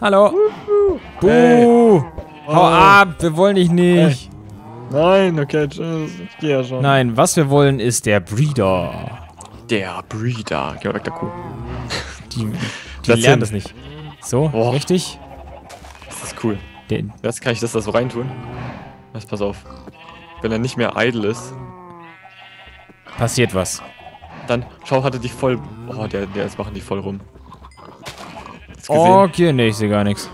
Hallo. Buh. Hey. Hau ab, wir wollen dich nicht. Nein, okay, tschüss. Ich geh ja schon. Nein, was wir wollen ist der Breeder. Der Breeder. Geh mal weg, der Kuh. Die, die Das lernen das nicht. So, Oh. richtig? Das ist cool. Den, Jetzt kann ich das da so reintun. Jetzt pass auf. Wenn er nicht mehr idle ist, passiert was. dann schau, hat er dich voll. Oh, der, der jetzt machen die voll rum. Du gesehen? Okay, nee, ich sehe gar nichts.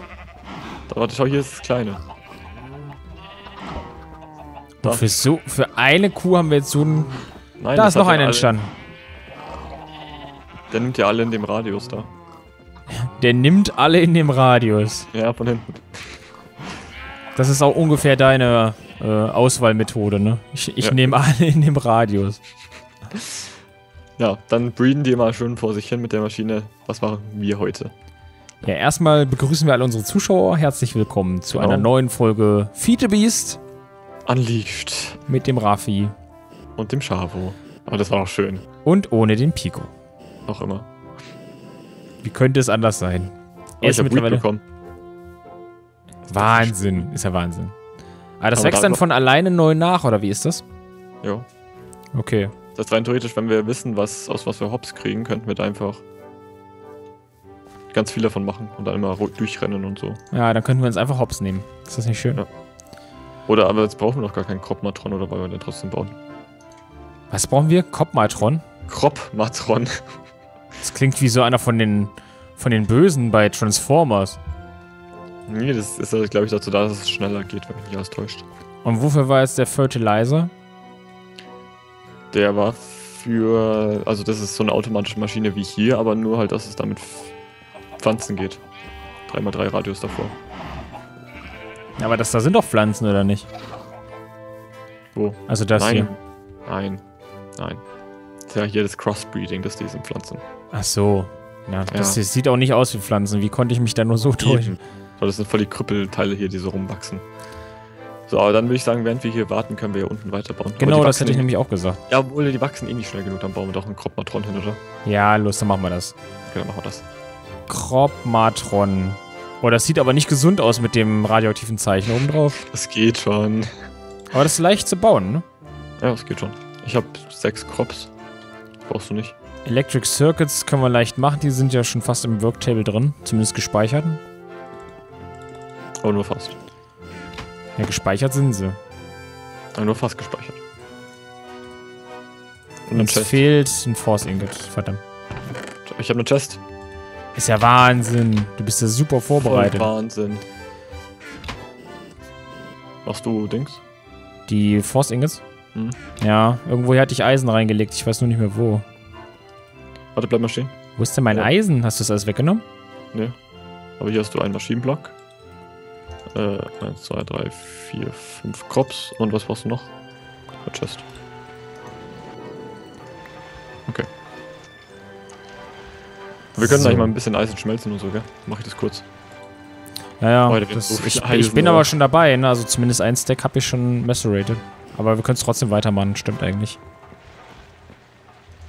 Da, warte, schau, hier ist das Kleine. Da. Für so, für eine Kuh haben wir jetzt so ein. Nein, Da ist noch einer entstanden. Der nimmt ja alle in dem Radius da. Der nimmt alle in dem Radius. Ja, von hinten. Das ist auch ungefähr deine äh, Auswahlmethode, ne? Ich, ich Ja. nehme alle in dem Radius. Ja, dann breeden die mal schön vor sich hin mit der Maschine. Was machen wir heute? Ja, erstmal begrüßen wir alle unsere Zuschauer. Herzlich willkommen zu Genau. einer neuen Folge Feed the Beast Unleashed. mit dem Raffi Und dem Chavo. Aber das war auch schön. und ohne den Pico. Noch immer. Wie könnte es anders sein? Aber Er ist mittlerweile bekommen. Wahnsinn, ist ja Wahnsinn. Aber das Aber wächst da- dann von alleine neu nach, oder wie ist das? Ja. Okay. Das heißt, rein theoretisch, wenn wir wissen, was, aus was wir Hops kriegen, könnten wir da einfach ganz viel davon machen und dann immer durchrennen und so. Ja, dann könnten wir uns einfach Hops nehmen. Ist das nicht schön? Ja. Oder aber jetzt brauchen wir doch gar keinen Kropmatron oder wollen wir den trotzdem bauen? Was brauchen wir? Kopmatron? Kropmatron. Das klingt wie so einer von den von den Bösen bei Transformers. nee, das ist, glaube ich, dazu da, dass es schneller geht, wenn mich nicht alles täuscht. Und wofür war jetzt der Fertilizer? Der war für, also das ist so eine automatische Maschine wie hier, aber nur halt, dass es damit Pflanzen geht. 3x3 Radius davor. Aber das da sind doch Pflanzen, oder nicht? Wo? Also das Nein. hier. Nein. Nein. Das ist ja hier das Crossbreeding, das diese Pflanzen. Ach so. Ja, das Ja. sieht auch nicht aus wie Pflanzen. Wie konnte ich mich da nur so täuschen? Das sind voll die Krüppelteile hier, die so rumwachsen. So, aber dann würde ich sagen, während wir hier warten, können wir hier unten weiterbauen. Genau, das hätte ich eh- nämlich auch gesagt. Ja, obwohl die wachsen eh nicht schnell genug, dann bauen wir doch einen Kropmatron hin, oder? Ja, los, dann machen wir das. Okay, dann machen wir das. Kropmatron. Oh, das sieht aber nicht gesund aus mit dem radioaktiven Zeichen oben drauf. Das geht schon. Aber das ist leicht zu bauen, ne? Ja, das geht schon. Ich habe sechs Crops. Brauchst du nicht. Electric Circuits können wir leicht machen. Die sind ja schon fast im Worktable drin. Zumindest gespeichert. Aber nur fast. Ja, gespeichert sind sie. Aber nur fast gespeichert. Und Uns fehlt ein Force Ingot. Verdammt. Ich habe eine Chest. Ist ja Wahnsinn. Du bist ja super vorbereitet. Voll Wahnsinn. Machst du Dings? Die Force Ingots? Mhm. Ja, irgendwo hatte ich Eisen reingelegt. Ich weiß nur nicht mehr wo. Warte, bleib mal stehen. Wo ist denn mein Ja. Eisen? Hast du das alles weggenommen? Ne. Aber hier hast du einen Maschinenblock. Äh, 1, 2, 3, 4, 5 Crops. Und was brauchst du noch? Eine Chest. Wir können So. gleich mal ein bisschen Eisen schmelzen und so, gell? Mach ich das kurz. Ja, ja. Heute das, so ich, ich bin aber- aber schon dabei. Ne? Also zumindest ein Stack habe ich schon macerated. Aber wir können es trotzdem weitermachen. Stimmt eigentlich.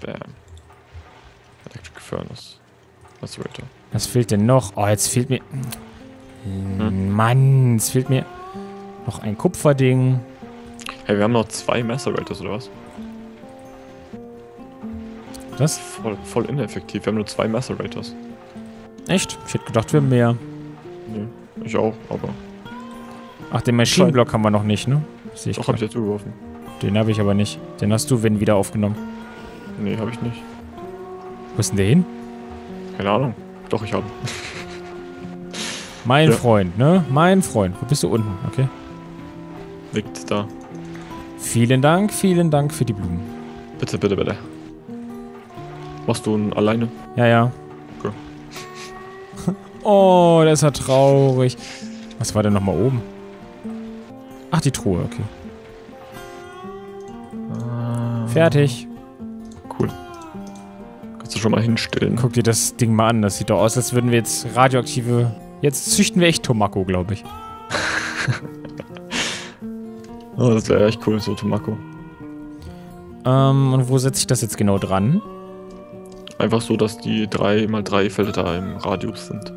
Bam. Electric Furnace. Macerator. Was fehlt denn noch? Oh, jetzt fehlt mir... Hm? Mann, es fehlt mir noch ein Kupferding. Hey, wir haben noch zwei Macerators, oder was? Was? Voll, voll ineffektiv. Wir haben nur zwei Macerators. Echt? Ich hätte gedacht, wir haben mehr. Nee, ich auch, aber. Ach, den Maschinenblock haben wir noch nicht, ne? Sehe ich Doch, hab ich jetzt zugeworfen. Den habe ich aber nicht. Den hast du, wenn wieder aufgenommen. Nee, hab ich nicht. Wo ist denn der hin? Keine Ahnung. Doch, ich habe. Mein Ja. Freund, ne? Mein Freund. Wo bist du unten? Okay. Liegt da. Vielen Dank, vielen Dank für die Blumen. Bitte, bitte, bitte. Machst du ihn alleine? Ja, ja. Okay. oh, der ist ja traurig. Was war denn nochmal oben? Ach, die Truhe, okay. Fertig. Cool. Kannst du schon mal hinstellen. Guck dir das Ding mal an. Das sieht doch aus, als würden wir jetzt radioaktive... Jetzt züchten wir echt Tomako, glaube ich. Oh, das wäre echt cool, so Tomako. Ähm, und wo setze ich das jetzt genau dran? Einfach so, dass die drei mal drei Felder da im Radius sind.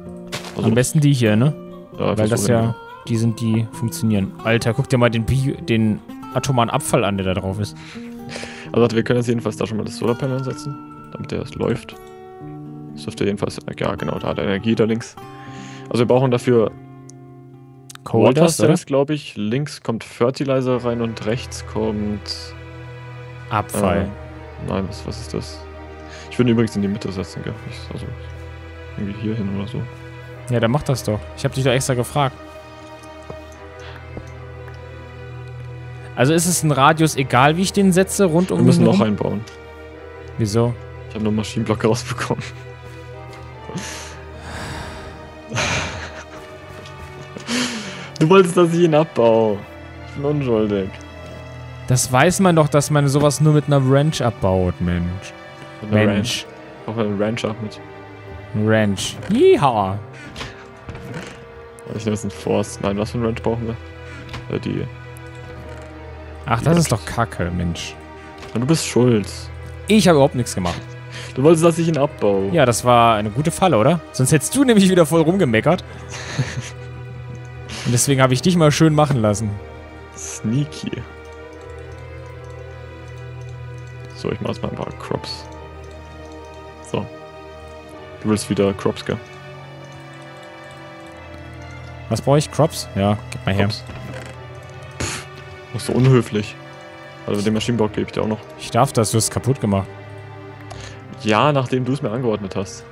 Also, Am besten die hier, ne? ja, Weil das so, ja, die sind, die funktionieren. Alter, guck dir mal den, Bio, den atomaren Abfall an, der da drauf ist. Also wir können jetzt jedenfalls da schon mal das Solarpanel ansetzen, damit der das läuft. Das dürfte jedenfalls, ja genau, da hat er Energie da links. Also wir brauchen dafür Cold Water Dust, oder? Cells, glaube ich. Links kommt Fertilizer rein und rechts kommt... Abfall. Äh, nein, was, was ist das? Ich würde ihn übrigens in die Mitte setzen, gell? Nicht, also irgendwie hier hin oder so. Ja, dann mach das doch. Ich habe dich doch extra gefragt. Also ist es ein Radius egal, wie ich den setze, rund um Wir müssen noch einbauen. Wieso? Ich habe nur Maschinenblock rausbekommen. Du wolltest, dass ich ihn abbaue. Ich bin unschuldig. Das weiß man doch, dass man sowas nur mit einer Wrench abbaut, Mensch. Mit einer Mensch. Ranch. Auch einen Ranch ab mit. Wrench. Yeehaw. Ich nehme jetzt einen Force. Nein, was für einen Ranch brauchen wir? Äh, die. Ach, das ist doch Kacke, Mensch. Und du bist schuld. Ich habe überhaupt nichts gemacht. Du wolltest, dass ich ihn abbaue. Ja, das war eine gute Falle, oder? Sonst hättest du nämlich wieder voll rumgemeckert. Und deswegen habe ich dich mal schön machen lassen. Sneaky. So, ich mache jetzt mal ein paar Crops. So. Du willst wieder Crops, gell? Was brauche ich? Crops? Ja, gib mal her. Crops. Pff, das ist so unhöflich. Also den Maschinenblock gebe ich dir auch noch. Ich darf das, du hast es kaputt gemacht. Ja, nachdem du es mir angeordnet hast.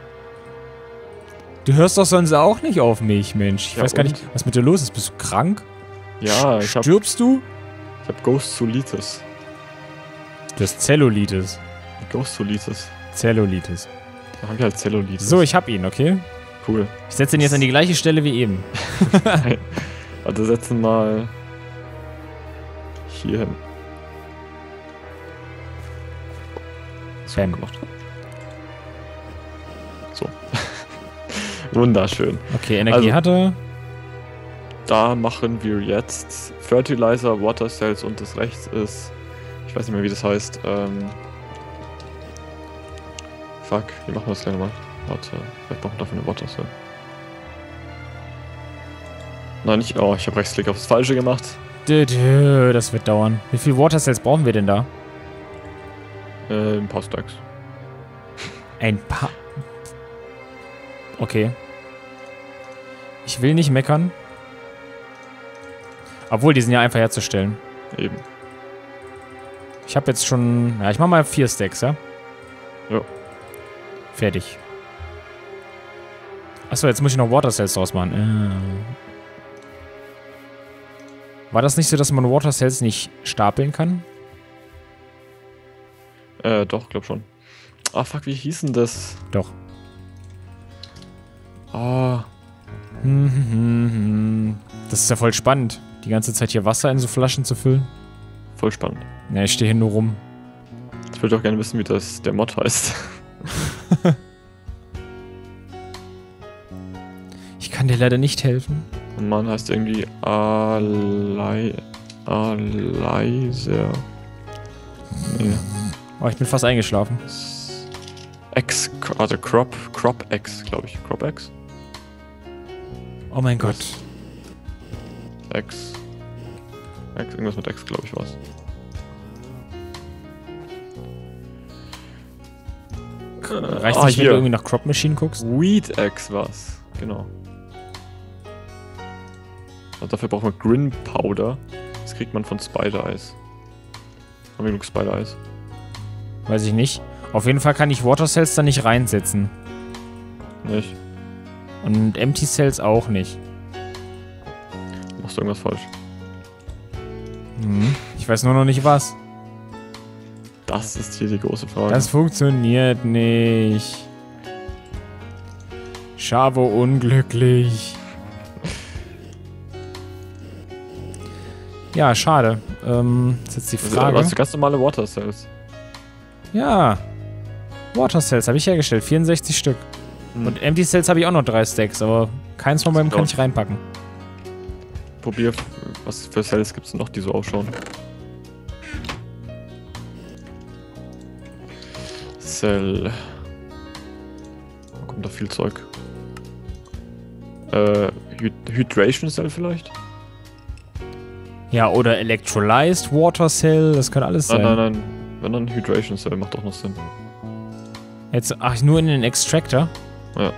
Du hörst doch sonst auch nicht auf mich, Mensch. Ich Ja, weiß gar und? nicht, was mit dir los ist. Bist du krank? Ja, ich habe Stirbst du? ich hab Ghostolitis. Du hast Zellulitis. Ghostolitis. Zellulitis. Da haben wir halt Zellulitis. So, ich hab ihn, okay? Cool. Ich setze ihn jetzt an die gleiche Stelle wie eben. Also setzen mal hier hin. So Bam. gemacht. So. Wunderschön. Okay, Energie Also- hatte. Da machen wir jetzt Fertilizer, Water Cells und das rechts ist, ich weiß nicht mehr wie das heißt, ähm, fuck, wie machen wir das gleich nochmal? Warte, vielleicht brauchen wir dafür eine Water Cell. Nein, nicht, oh, ich habe Rechtsklick aufs Falsche gemacht. Das wird dauern. Wie viel Water Cells brauchen wir denn da? Äh, ein paar Stacks. Ein paar. Okay. Ich will nicht meckern. Obwohl, die sind ja einfach herzustellen. Eben. Ich habe jetzt schon. Ja, ich mach mal vier Stacks, ja? Ja. Fertig. Achso, jetzt muss ich noch Water Cells draus machen. Äh. War das nicht so, dass man Water Cells nicht stapeln kann? Äh, doch, glaub schon. Ah, fuck, wie hieß denn das? Doch. Ah, Hm, hm, hm, hm. Das ist ja voll spannend, die ganze Zeit hier Wasser in so Flaschen zu füllen. voll spannend. Ne, ich stehe hier nur rum. Ich würde auch gerne wissen, wie das der Mod heißt. Ich leider nicht helfen. Mann heißt irgendwie Alei... Aleiser... Nee. Oh, ich bin fast eingeschlafen. X, also Crop, Crop X, glaube ich. Crop X? Oh mein Gott. X. X, irgendwas mit X, glaube ich, war's. Reicht Ah, nicht, wenn du irgendwie nach Crop Machine guckst? Weed X war's. Genau. Also dafür brauchen wir Grin Powder. Das kriegt man von Spider Eyes. Haben wir genug Spider Eyes? Weiß ich nicht. Auf jeden Fall kann ich Water Cells da nicht reinsetzen. Nicht? Und Empty Cells auch nicht. Machst du irgendwas falsch? Hm. Ich weiß nur noch nicht was. Das ist hier die große Frage. Das funktioniert nicht. Chavo unglücklich. Ja, schade. Ähm, ist jetzt die also, Frage. also ganz normale Water Cells. Ja. Water Cells habe ich hergestellt. 64 Stück. Hm. Und Empty Cells habe ich auch noch drei Stacks, aber keins von beiden kann ich reinpacken. Probier, was für Cells gibt's noch, die so ausschauen. Cell. kommt da viel Zeug. Äh, Hyd Hydration Cell vielleicht? Ja, oder Electrolyzed Water Cell, das kann alles Nein, sein. nein, nein. Wenn dann Hydration Cell macht doch noch Sinn. Jetzt, ach, nur in den Extractor? Ja.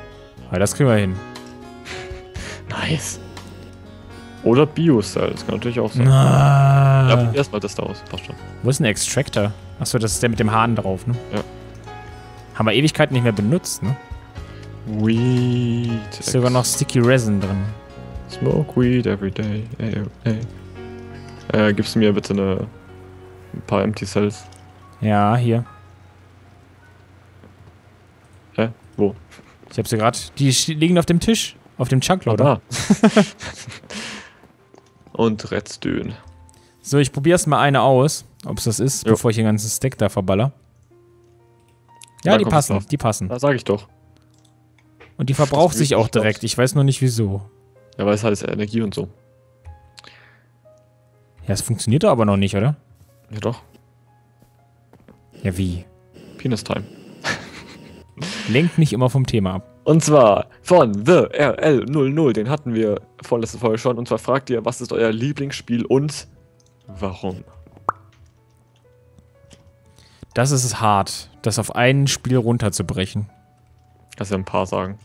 Ja, das kriegen wir hin. Nice. Oder Biocell, das kann natürlich auch sein. Na. Ja, probier erstmal das da aus. Passt schon. Wo ist ein Extractor? Achso, das ist der mit dem Hahn drauf, ne? Ja. Haben wir Ewigkeiten nicht mehr benutzt, ne? Weed. Ist sogar noch Sticky Resin drin. Smoke Weed every day. Ey, ey. Äh, gibst du mir bitte eine, ein paar Empty Cells? Ja, hier. Hä? Wo? Ich hab sie gerade. Die liegen auf dem Tisch. Auf dem Chunkloader. da. Und Redstone. So, ich probiere erst mal eine aus, ob es das ist, Jo. bevor ich den ganzen Stack da verballer. Ja, Da die passen, drauf. die passen. Da sag ich doch. Und die verbraucht Das sich auch direkt. Ich weiß nur nicht wieso. Ja, weil es halt Energie und so. Ja, es funktioniert aber noch nicht, oder? Ja doch. Ja, wie? Penis Time. Lenkt nicht immer vom Thema ab. Und zwar von The RL00, den hatten wir vorletzte Folge schon. Und zwar fragt ihr, was ist euer Lieblingsspiel und warum? Das ist es hart, das auf ein Spiel runterzubrechen. Kannst ja ein paar sagen.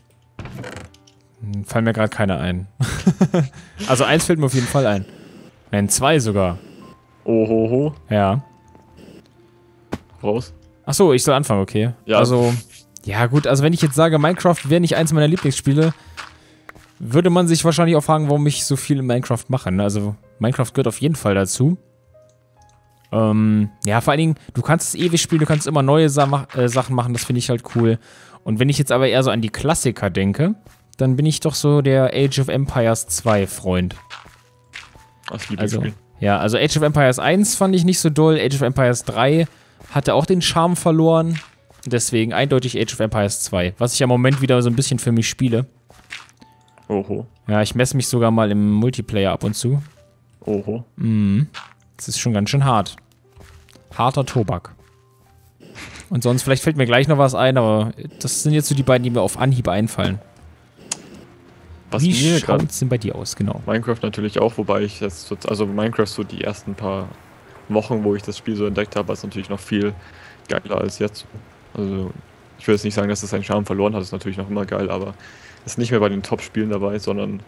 Hm, Fallen mir gerade keine ein. also eins fällt mir auf jeden Fall ein. Nein, zwei sogar. Ohoho, Ja. raus. Achso, ich soll anfangen, okay. Ja. Also, ja gut, also wenn ich jetzt sage, Minecraft wäre nicht eins meiner Lieblingsspiele, würde man sich wahrscheinlich auch fragen, warum ich so viel in Minecraft mache. Ne? Also, Minecraft gehört auf jeden Fall dazu. Ähm, ja, vor allen Dingen, du kannst es ewig spielen, du kannst immer neue Sa äh, Sachen machen, das finde ich halt cool. Und wenn ich jetzt aber eher so an die Klassiker denke, dann bin ich doch so der Age of Empires 2 Freund. Als Also, Lieblingsspiel. ja, also Age of Empires 1 fand ich nicht so doll. Age of Empires 3 hatte auch den Charme verloren. Deswegen eindeutig Age of Empires 2, was ich im Moment wieder so ein bisschen für mich spiele. Oho, Ja, ich messe mich sogar mal im Multiplayer ab und zu. oho. Mhm. Das ist schon ganz schön hart. Harter Tobak. Und sonst, vielleicht fällt mir gleich noch was ein, aber das sind jetzt so die beiden, die mir auf Anhieb einfallen. Was Wie gerade schaut's denn bei dir aus, genau? Minecraft natürlich auch, wobei ich jetzt, so- also Minecraft so die ersten paar Wochen, wo ich das Spiel so entdeckt habe, ist natürlich noch viel geiler als jetzt. Also ich will jetzt nicht sagen, dass es seinen Charme verloren hat, ist natürlich noch immer geil, aber ist nicht mehr bei den Top-Spielen dabei, sondern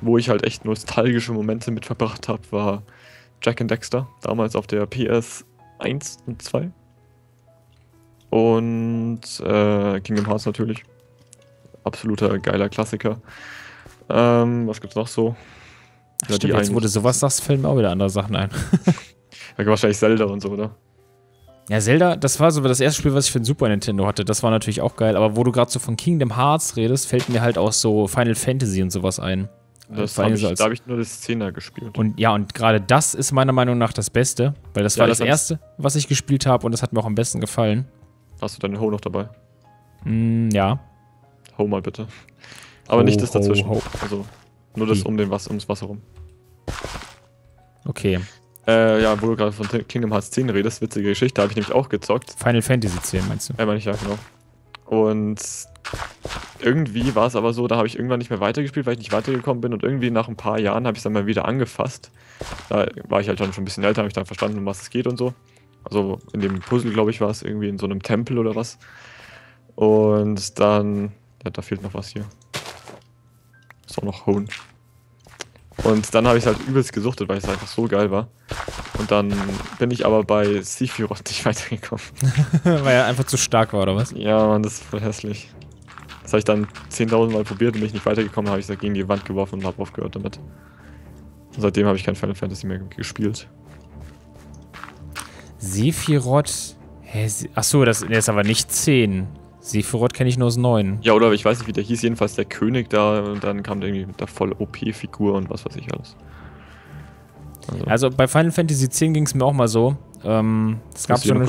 wo ich halt echt nostalgische Momente mit verbracht habe, war Jack and Dexter, damals auf der PS 1 und 2. Und äh, Kingdom Hearts natürlich. Absoluter geiler Klassiker. Ähm, was gibt's noch so? Ach, stimmt, jetzt, wo du sowas sagst, fallen mir auch wieder andere Sachen ein. Ja, wahrscheinlich Zelda und so, oder? Ja, Zelda, das war so das erste Spiel, was ich für den Super Nintendo hatte. Das war natürlich auch geil. Aber wo du gerade so von Kingdom Hearts redest, fällt mir halt auch so Final Fantasy und sowas ein. Das Vor hab ich, so da habe ich nur das Zehner gespielt. Und ja, und gerade das ist meiner Meinung nach das Beste, weil das Ja, war das das, erste, was ich gespielt habe und das hat mir auch am besten gefallen. Hast du deine Ho noch dabei? Mm, ja. Ho mal bitte. Aber Ho, nicht das ho, dazwischen. ho. Also nur das um den was ums Wasser rum. Okay. Äh, ja, wo du gerade von Kingdom Hearts 10 redest, witzige Geschichte, habe ich nämlich auch gezockt. Final Fantasy 10 meinst du? Äh, meine ich ja, genau. Und irgendwie war es aber so, da habe ich irgendwann nicht mehr weitergespielt, weil ich nicht weitergekommen bin und irgendwie nach ein paar Jahren habe ich es dann mal wieder angefasst. Da war ich halt dann schon ein bisschen älter, habe ich dann verstanden, um was es geht und so. Also in dem Puzzle, glaube ich, war es irgendwie in so einem Tempel oder was. Und dann, ja, da fehlt noch was hier. Ist auch noch Hone. Und dann habe ich es halt übelst gesuchtet, weil es einfach so geil war. Und dann bin ich aber bei Sephiroth nicht weitergekommen. weil er einfach zu stark war, oder was? Ja, Mann, das ist voll hässlich. Das habe ich dann 10.000 Mal probiert und bin ich nicht weitergekommen, habe ich es gegen die Wand geworfen und habe aufgehört damit. Und seitdem habe ich kein Final Fantasy mehr gespielt. Sephiroth. Hä, Achso, das der ist aber nicht 10. Sephiroth kenne ich nur aus 9. Ja, oder ich weiß nicht, wie der hieß, jedenfalls der König da und dann kam der irgendwie mit der voll OP-Figur und was weiß ich alles. Also, Also bei Final Fantasy X ging es mir auch mal so. Ähm, es gab so eine,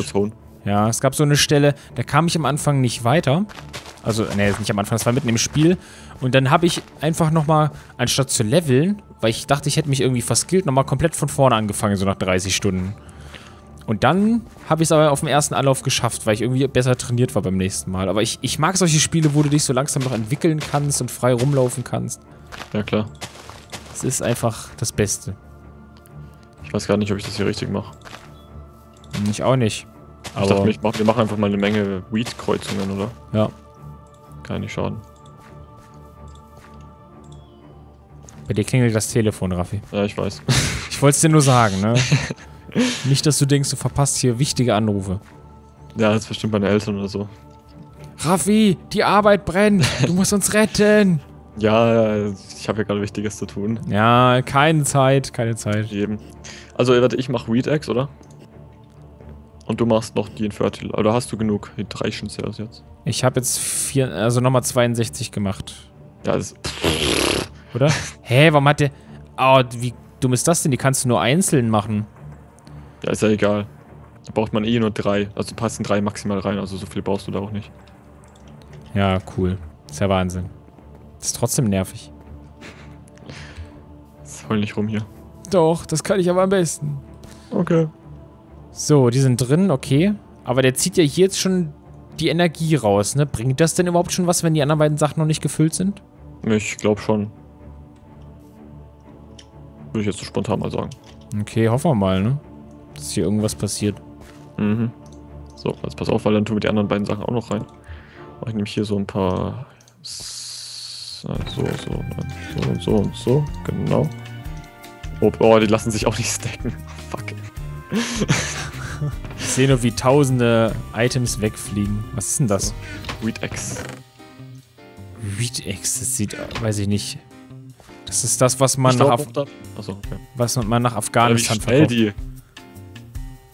ja, es gab so eine Stelle, da kam ich am Anfang nicht weiter. Also, ne, nicht am Anfang, es war mitten im Spiel. Und dann habe ich einfach nochmal, anstatt zu leveln, weil ich dachte, ich hätte mich irgendwie verskillt, nochmal komplett von vorne angefangen, so nach 30 Stunden. Und dann habe ich es aber auf dem ersten Anlauf geschafft, weil ich irgendwie besser trainiert war beim nächsten Mal. Aber ich, ich mag solche Spiele, wo du dich so langsam noch entwickeln kannst und frei rumlaufen kannst. Ja, klar. Das ist einfach das Beste. Ich weiß gar nicht, ob ich das hier richtig mache. Ich auch nicht. Ich Aber dachte mir, ich mach, wir machen einfach mal eine Menge Weed-Kreuzungen, oder? ja, Kann nicht schaden. bei dir klingelt das Telefon, Raffi. Ja, ich weiß. Ich wollte es dir nur sagen, ne? nicht, dass du denkst, du verpasst hier wichtige Anrufe. ja, das ist bestimmt meine Eltern oder so. Raffi, die Arbeit brennt. Du musst uns retten. Ja, ich habe ja gerade Wichtiges zu tun. Ja, keine Zeit, keine Zeit. Jedem. Also, warte, ich mach Weed Eggs, oder? Und du machst noch die Infertil. Oder hast du genug? Die drei schon Cells jetzt. Ich habe jetzt vier, also nochmal 62 gemacht. Ja, das Oder? Hä, warum hat der. Oh, wie dumm ist das denn? Die kannst du nur einzeln machen. Ja, ist ja egal. Da braucht man eh nur drei. Also passen drei maximal rein, also so viel brauchst du da auch nicht. Ja, cool. Ist ja Wahnsinn. Ist trotzdem nervig. Das heul nicht rum hier. Doch, das kann ich aber am besten. Okay. So, die sind drin, okay. Aber der zieht ja hier jetzt schon die Energie raus, ne? Bringt das denn überhaupt schon was, wenn die anderen beiden Sachen noch nicht gefüllt sind? Ich glaube schon. Würde ich jetzt so spontan mal sagen. Okay, hoffen wir mal, ne? Dass hier irgendwas passiert. Mhm. So, jetzt pass auf, weil dann tun wir die anderen beiden Sachen auch noch rein. Mach ich nämlich hier so ein paar. S- äh, So, so, so und so und so. Genau. Oh, oh, die lassen sich auch nicht stacken. Fuck. Ich sehe nur, wie tausende Items wegfliegen. Was ist denn das? Weed X. Reed X, das sieht, weiß ich nicht. Das ist das, was man, nach, Af da- Achso, okay. was man nach Afghanistan schnell verkauft. die.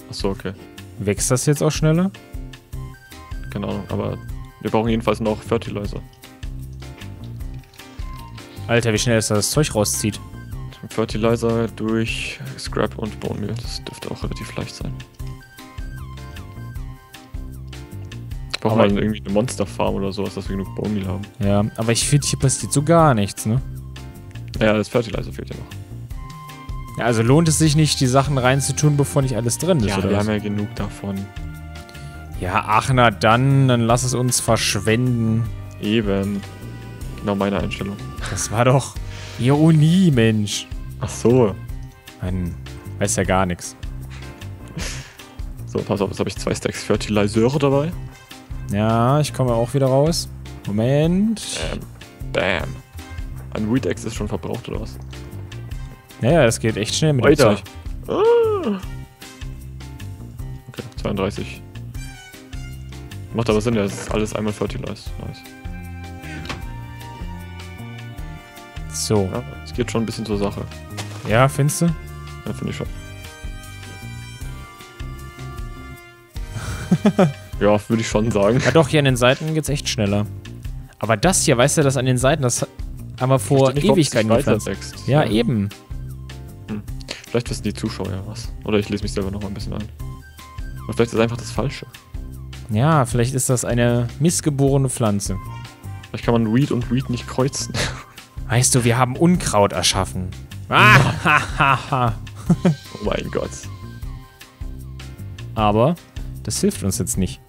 Achso, okay. Wächst das jetzt auch schneller? Keine Ahnung, aber wir brauchen jedenfalls noch Fertilizer. Alter, wie schnell es das Zeug rauszieht. Fertilizer durch Scrap und Bone Meal. Das dürfte auch relativ leicht sein. Brauchen Aber- wir irgendwie eine Monsterfarm oder sowas, dass wir genug Bone Meal haben. Ja, aber ich finde, hier passiert so gar nichts, ne? Ja, das Fertilizer fehlt ja noch. Ja, also lohnt es sich nicht, die Sachen reinzutun, bevor nicht alles drin ist, Ja, oder wir was? haben ja genug davon. Ja, ach na dann, dann lass es uns verschwenden. Eben. Genau meine Einstellung. Das war doch Ironie, Mensch. Ach so. Man weiß ja gar nichts. So, pass auf, jetzt habe ich zwei Stacks Fertilizer dabei. Ja, ich komme auch wieder raus. Moment. Bam. Bam. Ein Weed X ist schon verbraucht, oder was? Ja, ja, das geht echt schnell mit dem Weiter. Zeug. Ah. Okay, 32. Macht aber Sinn, ja, das ist alles einmal fertilized. Nice. So. Ja, es geht schon ein bisschen zur Sache. Ja, findest du? Ja, finde ich schon. ja, würde ich schon sagen. Ja doch, hier an den Seiten geht's echt schneller. Aber das hier, weißt du, das an den Seiten, das haben wir vor es Ewigkeiten gepflanzt. weiterwächst. Ja, eben. Vielleicht wissen die Zuschauer ja was. Oder ich lese mich selber noch mal ein bisschen ein. Oder vielleicht ist es einfach das Falsche. Ja, vielleicht ist das eine missgeborene Pflanze. Vielleicht kann man Weed und Weed nicht kreuzen. Weißt du, wir haben Unkraut erschaffen. Ah, ha, ha, ha. oh mein Gott. Aber das hilft uns jetzt nicht.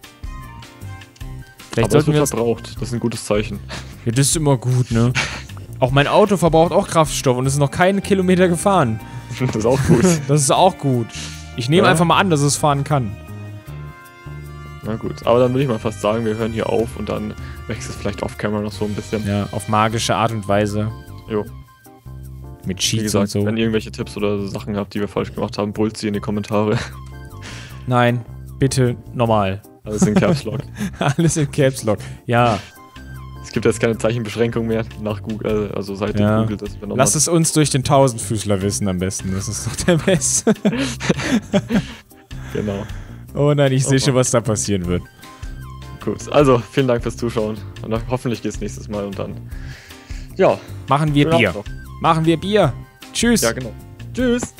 Vielleicht Aber es sollten wir wird das. verbraucht. Das ist ein gutes Zeichen. Ja, das ist immer gut, ne? Auch mein Auto verbraucht auch Kraftstoff und es ist noch keinen Kilometer gefahren. das ist auch gut. Das ist auch gut. Ich nehme Ja. einfach mal an, dass es fahren kann. Na gut. Aber dann würde ich mal fast sagen, wir hören hier auf und dann wächst es vielleicht off-camera noch so ein bisschen. Ja, auf magische Art und Weise. Jo. Mit Cheats gesagt, und so. wenn ihr irgendwelche Tipps oder Sachen habt, die wir falsch gemacht haben, brüllt sie in die Kommentare. Nein, bitte normal. Alles in Caps Lock. Alles in Caps Lock. Ja, es gibt jetzt keine Zeichenbeschränkung mehr nach Google, also seitdem Ja. Google das übernommen lass es uns durch den Tausendfüßler wissen am besten. Das ist doch der Beste. Genau. Oh nein, ich sehe Oh schon, was da passieren wird. Gut. Also, vielen Dank fürs Zuschauen. Und dann hoffentlich geht's nächstes Mal und dann. Ja. Machen wir Bier. Machen wir Bier. Tschüss. Ja, genau. Tschüss.